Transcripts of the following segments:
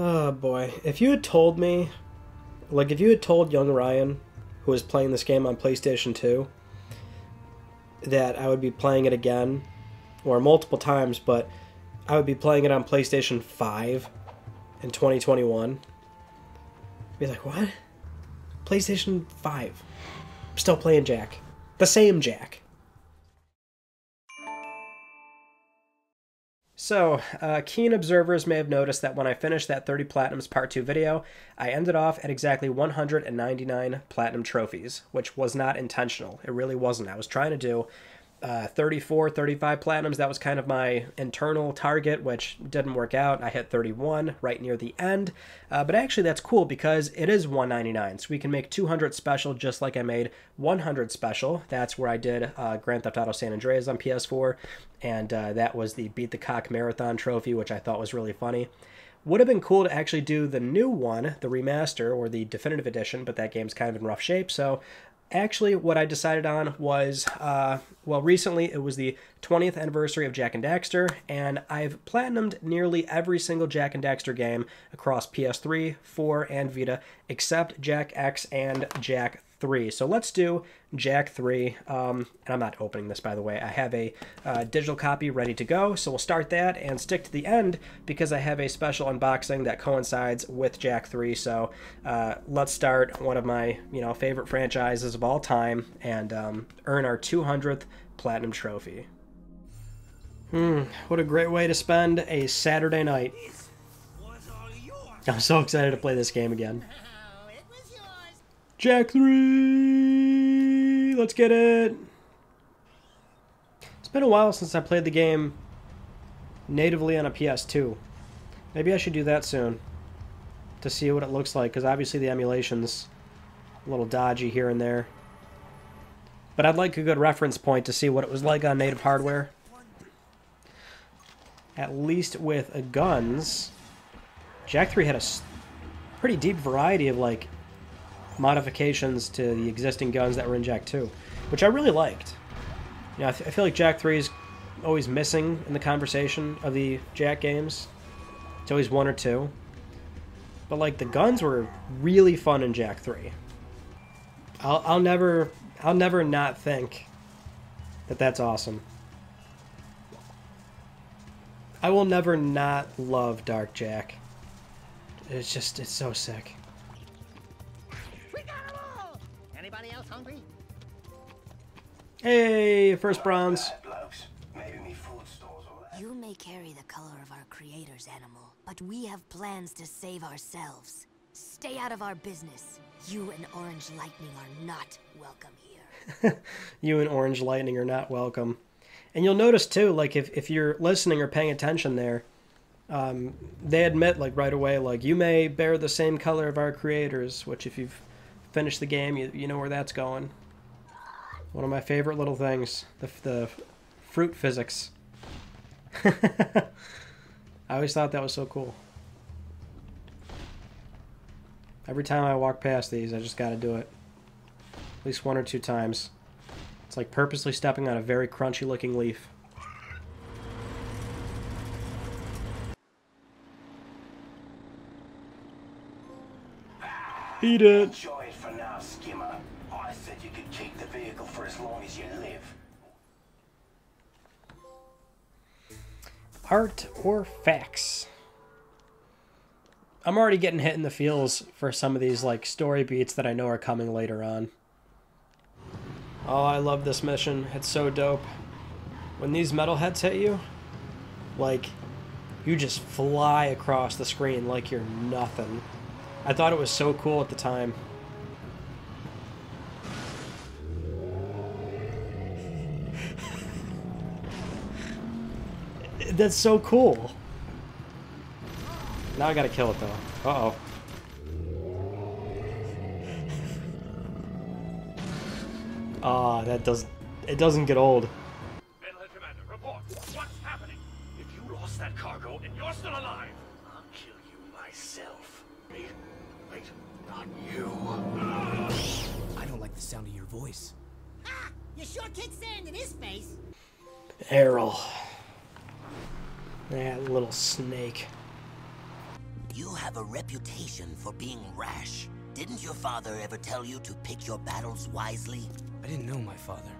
Oh boy. If you had told me, like if you had told young Ryan, who was playing this game on PlayStation 2, that I would be playing it again, or multiple times, but I would be playing it on PlayStation 5 in 2021, be like, what? PlayStation 5. I'm still playing Jak. The same Jak. So, uh, keen observers may have noticed that when I finished that 30 Platinums Part 2 video, I ended off at exactly 199 Platinum trophies, which was not intentional. It really wasn't. I was trying to do uh, 34, 35 platinums. That was kind of my internal target, which didn't work out. I hit 31 right near the end. Uh, but actually, that's cool because it is 199. So we can make 200 special just like I made 100 special. That's where I did uh, Grand Theft Auto San Andreas on PS4. And uh, that was the Beat the Cock Marathon trophy, which I thought was really funny. Would have been cool to actually do the new one, the remaster or the definitive edition, but that game's kind of in rough shape. So actually what I decided on was, uh, well, recently it was the 20th anniversary of Jak and Daxter, and I've platinumed nearly every single Jak and Daxter game across PS3, 4, and Vita, except Jak X and Jak 3. So let's do Jak 3. Um, and I'm not opening this, by the way. I have a uh, digital copy ready to go. So we'll start that and stick to the end because I have a special unboxing that coincides with Jak 3. So uh, let's start one of my you know favorite franchises of all time and um, earn our 200th Platinum Trophy. Hmm, what a great way to spend a Saturday night. I'm so excited to play this game again. Jak 3! Let's get it! It's been a while since I played the game natively on a PS2. Maybe I should do that soon to see what it looks like, because obviously the emulation's a little dodgy here and there. But I'd like a good reference point to see what it was like on native hardware. At least with guns, Jak 3 had a pretty deep variety of like modifications to the existing guns that were in Jak 2, which I really liked. You know, I, I feel like Jak 3 is always missing in the conversation of the Jak games. It's always one or two. But like the guns were really fun in Jak 3. I'll, I'll never I'll never not think that that's awesome. I will never not love Dark Jak. It's just it's so sick. Hey, first bronze. You may carry the color of our creator's animal, but we have plans to save ourselves. Stay out of our business. You and Orange Lightning are not welcome here. you and Orange Lightning are not welcome. And you'll notice too, like if, if you're listening or paying attention there, um, they admit like right away, like you may bear the same color of our creators, which if you've finished the game, you, you know where that's going. One of my favorite little things, the, the fruit physics. I always thought that was so cool. Every time I walk past these, I just got to do it. At least one or two times. It's like purposely stepping on a very crunchy looking leaf. Eat it! Art or facts. I'm already getting hit in the feels for some of these like story beats that I know are coming later on. Oh, I love this mission. It's so dope. When these metalheads hit you, like you just fly across the screen like you're nothing. I thought it was so cool at the time. That's so cool. Now I gotta kill it though. Uh oh. Ah, that does. It doesn't get old. Commander, report. What's happening? If you lost that cargo and you're still alive, I'll kill you myself. Wait, wait, not you. I don't like the sound of your voice. Ah, you sure kick sand in his face. Errol. That little snake. You have a reputation for being rash. Didn't your father ever tell you to pick your battles wisely? I didn't know my father.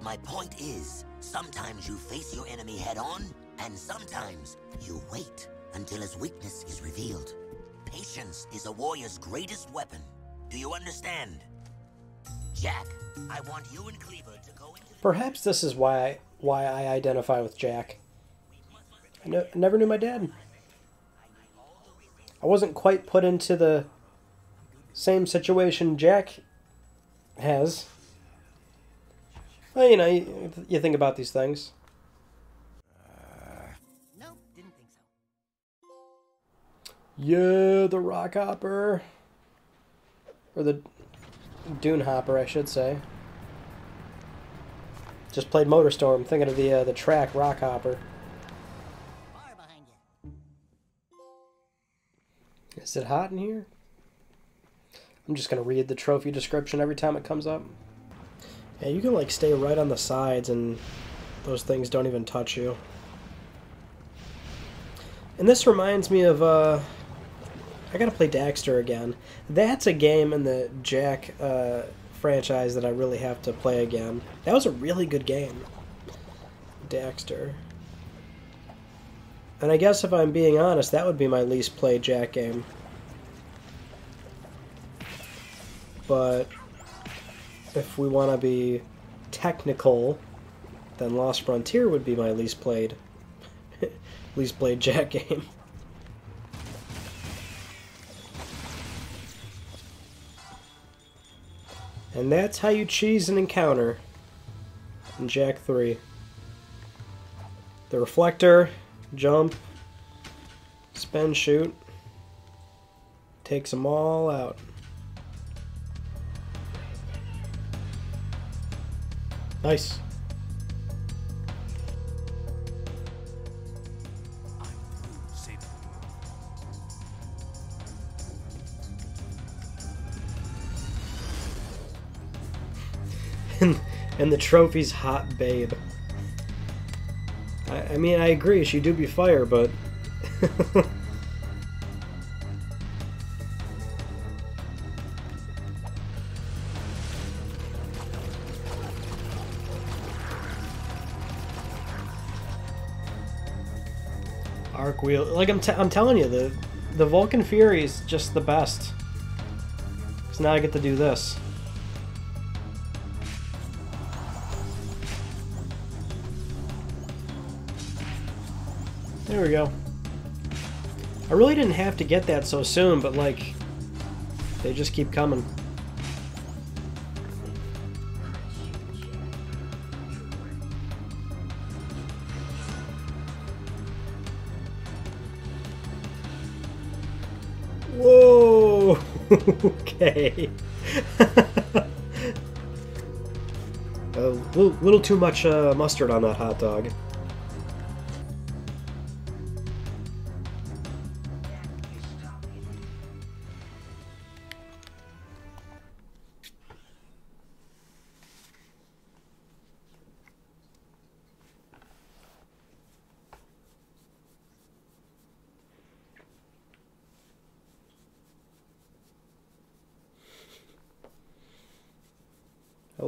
My point is, sometimes you face your enemy head on, and sometimes you wait until his weakness is revealed. Patience is a warrior's greatest weapon. Do you understand? Jak, I want you and Kleiver to go into Perhaps this is why why I identify with Jak. I ne- never knew my dad. I wasn't quite put into the same situation Jak has. Well, you know, you, you think about these things. Nope, didn't think so. Yeah, the rock hopper. Or the dune hopper, I should say. Just played Motorstorm, thinking of the uh, the track rock hopper. Is it hot in here? I'm just gonna read the trophy description every time it comes up. Yeah, you can like stay right on the sides and those things don't even touch you. And this reminds me of uh I gotta play Daxter again. That's a game in the Jak uh, franchise that I really have to play again. That was a really good game. Daxter. And I guess if I'm being honest, that would be my least played Jak game. But if we want to be technical, then Lost Frontier would be my least played least played Jak game. And that's how you cheese an encounter in Jak 3. The reflector, jump, spin, shoot, takes them all out. Nice. And the trophy's hot babe. I, I mean, I agree, she do be fire, but. wheel, like I'm, I'm telling you, the the Vulcan Fury is just the best. Cause now I get to do this. There we go. I really didn't have to get that so soon, but like, they just keep coming. Okay. A little, too much uh, mustard on that hot dog.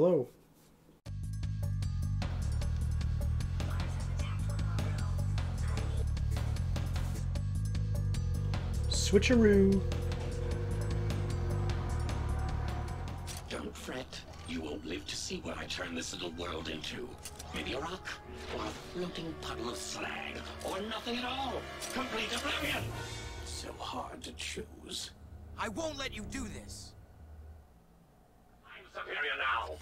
Hello. Switcheroo. Don't fret. You won't live to see what I turn this little world into. Maybe a rock, or a floating puddle of slag, or nothing at all. Complete oblivion. So hard to choose. I won't let you do this. Superior now.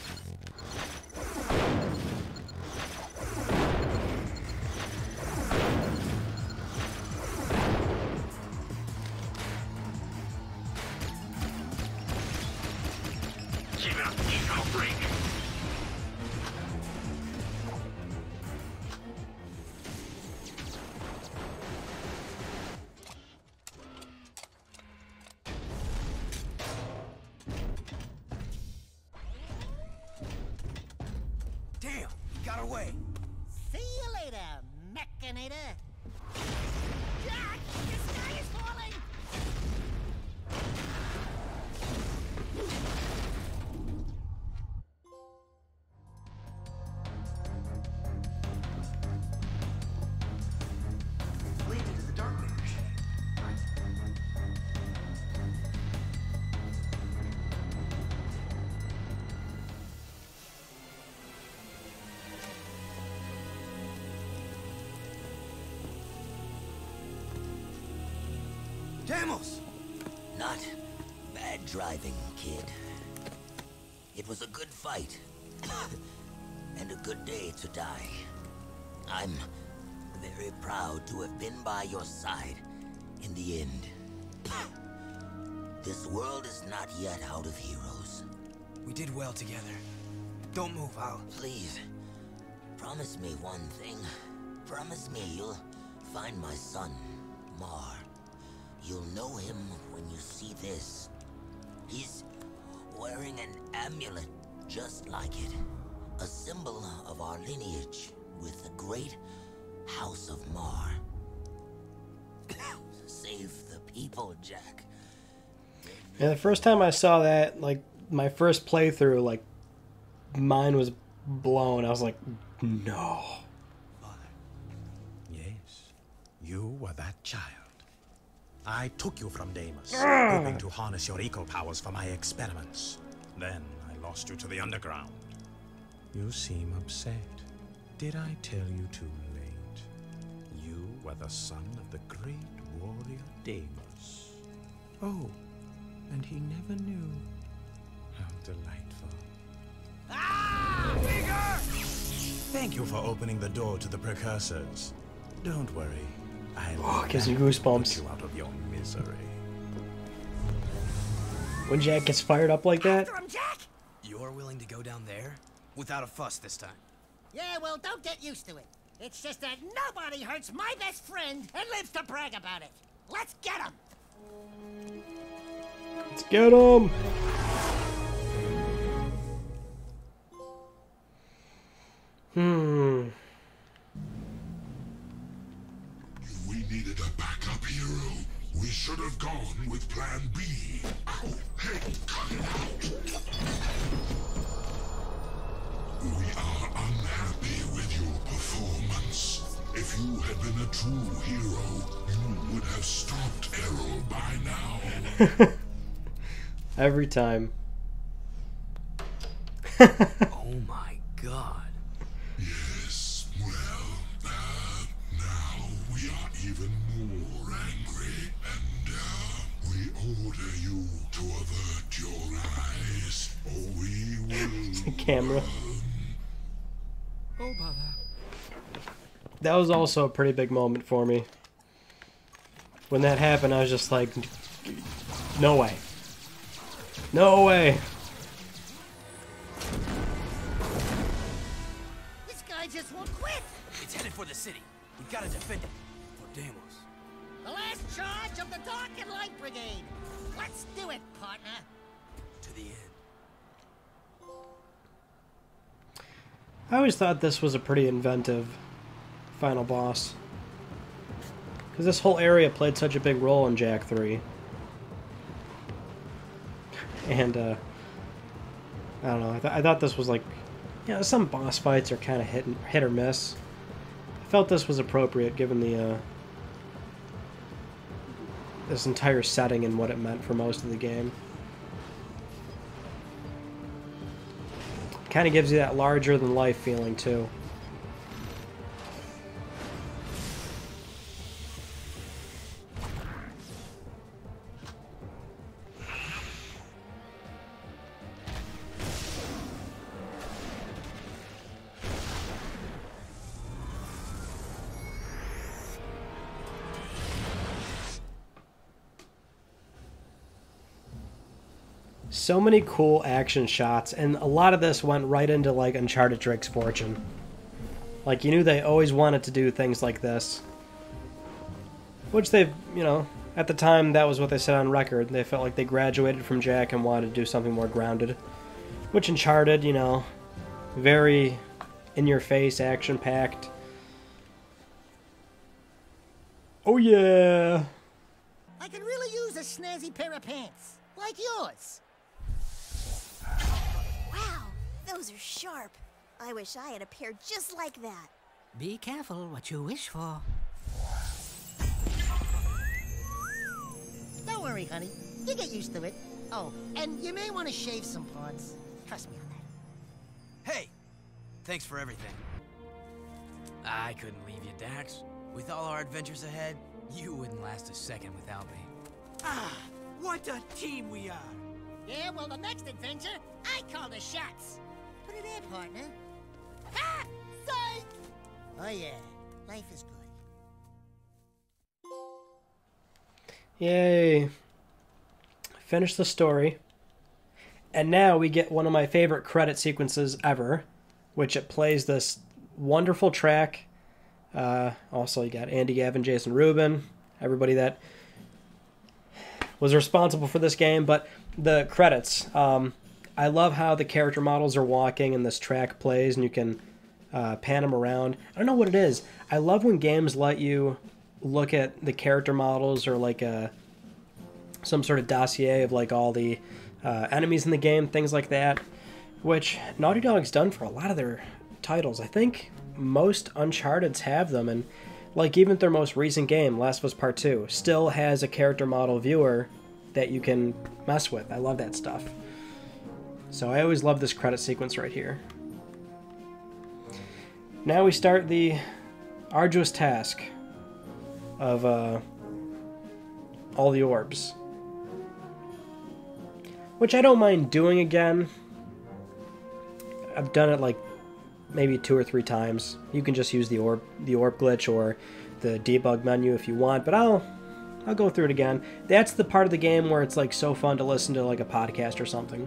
Damas! Not bad driving, kid. It was a good fight. and a good day to die. I'm very proud to have been by your side in the end. This world is not yet out of heroes. We did well together. Don't move, Al. Please, promise me one thing. Promise me you'll find my son, Mar. You'll know him when you see this. He's wearing an amulet just like it. A symbol of our lineage with the great House of Mar. Save the people, Jak. Yeah, the first time I saw that, like my first playthrough, like mine was blown. I was like, no. Yes, you were that child. I took you from Damas, ah. hoping to harness your eco powers for my experiments. Then I lost you to the underground. You seem upset. Did I tell you too late? You were the son of the great warrior Damas. Oh, and he never knew. How delightful. Ah, Thank you for opening the door to the precursors. Don't worry. I'll Oh, be gives you goosebumps. you out of your misery. When Jak gets fired up like that, After him, Jak! You're willing to go down there? Without a fuss this time. Yeah, well, don't get used to it. It's just that nobody hurts my best friend and lives to brag about it. Let's get him! let's get him. Hmm. Should have gone with Plan B. Ow! Hey, cut it out! We are unhappy with your performance. If you had been a true hero, you would have stopped Errol by now. Every time. Oh my god. Yes, well, uh, now we are even order you to avert your eyes, or we will. Camera. Oh, bother. That was also a pretty big moment for me. When that happened, I was just like, no way. No way. This guy just won't quit! It's headed for the city. We gotta defend it. For Damas. The last charge of the Dark and Light Brigade! Let's do it, partner! To the end. I always thought this was a pretty inventive final boss. Because this whole area played such a big role in Jak 3. And, uh, I don't know, I, th- I thought this was like, you know, some boss fights are kind of hit, hit or miss. I felt this was appropriate given the, uh, this entire setting and what it meant for most of the game. Kind of gives you that larger than life feeling too. So many cool action shots, and a lot of this went right into like Uncharted Drake's Fortune. Like you knew they always wanted to do things like this. Which they've, you know, at the time that was what they said on record. They felt like they graduated from Jak and wanted to do something more grounded. Which Uncharted, you know, very in your face, action packed. Oh yeah. I could really use a snazzy pair of pants, like yours. Those are sharp. I wish I had a pair just like that. Be careful what you wish for. Don't worry, honey. You get used to it. Oh, and you may want to shave some parts. Trust me on that. Hey! Thanks for everything. I couldn't leave you, Dax. With all our adventures ahead, you wouldn't last a second without me. Ah, what a team we are. Yeah, well, the next adventure, I call the shots. Put it in, partner. Ha! Psych! Oh, yeah. Life is good. Yay. Finish the story. And now we get one of my favorite credit sequences ever, which it plays this wonderful track. Uh, also, you got Andy Gavin, Jason Rubin, everybody that was responsible for this game. But the credits, um, I love how the character models are walking and this track plays, and you can uh, pan them around. I don't know what it is. I love when games let you look at the character models or like a some sort of dossier of like all the uh, enemies in the game, things like that, which Naughty Dog's done for a lot of their titles. I think most Uncharted's have them, and like even their most recent game, Last of Us Part Two, still has a character model viewer that you can mess with. I love that stuff. So I always love this credit sequence right here. Now we start the arduous task of uh, all the orbs. Which I don't mind doing again. I've done it like maybe two or three times. You can just use the orb the orb glitch or the debug menu if you want, but I'll I'll go through it again. That's the part of the game where it's like so fun to listen to like a podcast or something.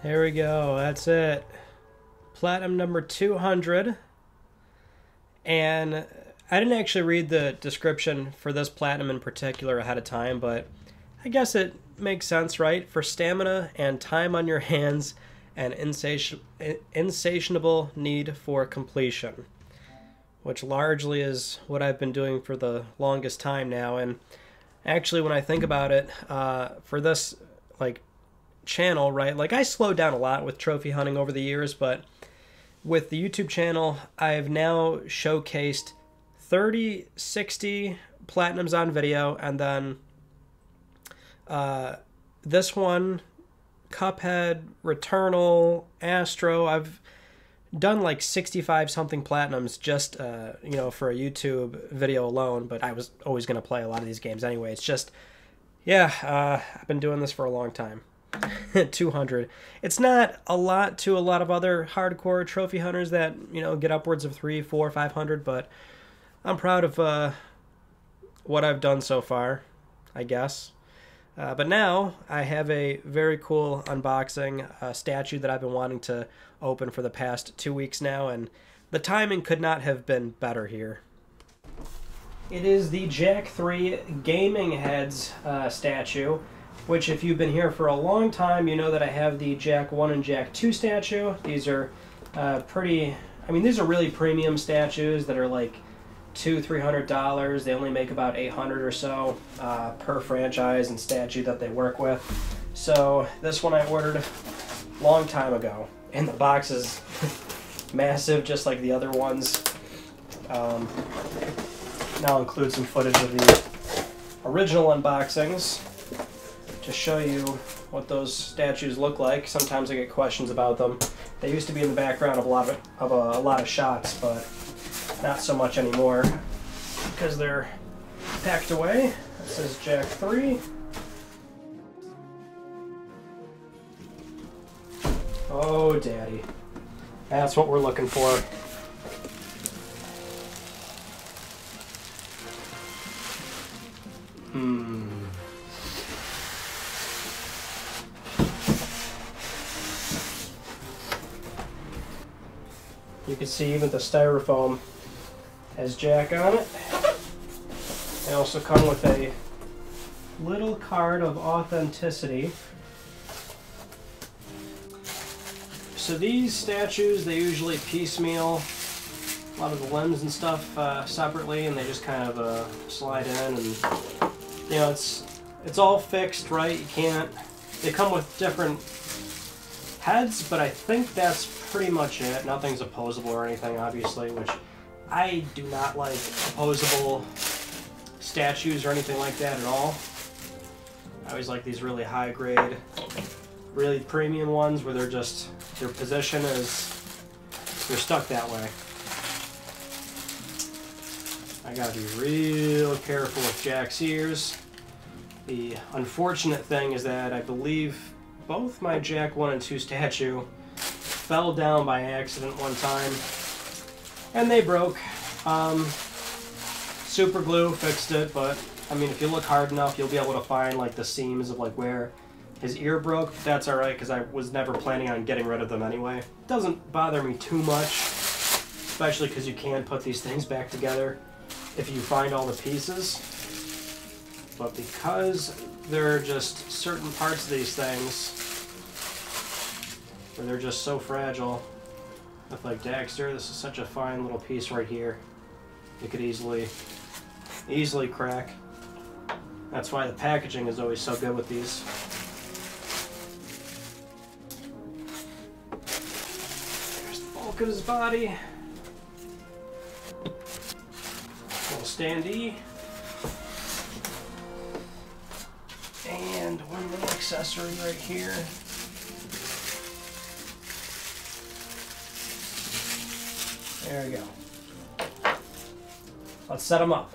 There we go. That's it. Platinum number 200. And I didn't actually read the description for this platinum in particular ahead of time, but I guess it makes sense, right? For stamina and time on your hands and insati- insatiable need for completion, which largely is what I've been doing for the longest time now. And actually, when I think about it, uh, for this like channel, right? Like I slowed down a lot with trophy hunting over the years, but with the YouTube channel, I've now showcased 30, 60 platinums on video, and then uh, this one, Cuphead, Returnal, Astro. I've done like 65 something platinums just uh, you know for a YouTube video alone, but I was always going to play a lot of these games anyway. It's just yeah, uh, I've been doing this for a long time. 200. It's not a lot to a lot of other hardcore trophy hunters that, you know, get upwards of three, four, five hundred, but I'm proud of uh, what I've done so far, I guess. Uh, but now I have a very cool unboxing uh, statue that I've been wanting to open for the past two weeks now, and the timing could not have been better here. It is the Jak 3 Gaming Heads uh, statue, which if you've been here for a long time, you know that I have the Jak 1 and Jak 2 statue. These are uh, pretty, I mean, these are really premium statues that are like two, three hundred dollars. They only make about eight hundred or so uh, per franchise and statue that they work with. So this one I ordered a long time ago, and the box is massive, just like the other ones. Um, now include some footage of the original unboxings to show you what those statues look like. Sometimes I get questions about them. They used to be in the background of a lot of, of a, a lot of shots, but not so much anymore because they're packed away. This is Jak 3. Oh, daddy. That's what we're looking for. See even the styrofoam has Jak on it. They also come with a little card of authenticity. So these statues, they usually piecemeal a lot of the limbs and stuff uh, separately, and they just kind of uh, slide in, and you know it's it's all fixed, right? You can't. They come with different heads, but I think that's pretty much it. Nothing's opposable or anything, obviously, which I do not like opposable statues or anything like that at all. I always like these really high grade, really premium ones where they're just their position is they're stuck that way. I gotta be real careful with Jak's ears. The unfortunate thing is that I believe both my Jak 1 and 2 statue fell down by accident one time and they broke. Um, super glue fixed it, but I mean, if you look hard enough, you'll be able to find like the seams of like where his ear broke. That's all right because I was never planning on getting rid of them anyway. Doesn't bother me too much, especially because you can put these things back together if you find all the pieces. But because there are just certain parts of these things where they're just so fragile, with like Daxter, this is such a fine little piece right here. It could easily, easily crack. That's why the packaging is always so good with these. There's the bulk of his body. Little standee. Accessory right here. There we go. Let's set them up.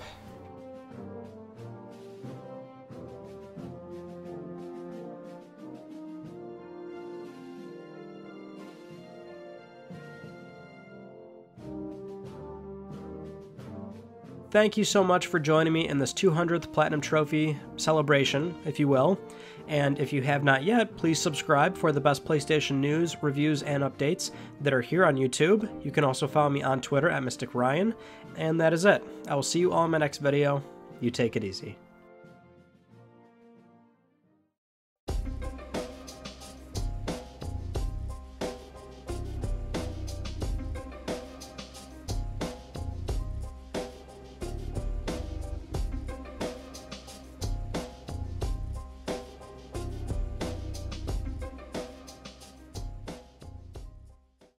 Thank you so much for joining me in this 200th Platinum Trophy celebration, if you will. And if you have not yet, please subscribe for the best PlayStation news, reviews, and updates that are here on YouTube. You can also follow me on Twitter at Mystic Ryan. And that is it. I will see you all in my next video. You take it easy.